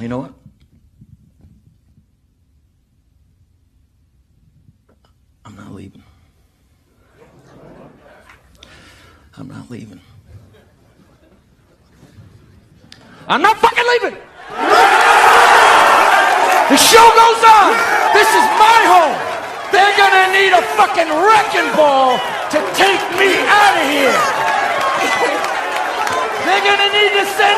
You know what? I'm not leaving. I'm not leaving. I'm not fucking leaving. The show goes on. This is my home. They're gonna need a fucking wrecking ball to take me out of here. They're gonna need to say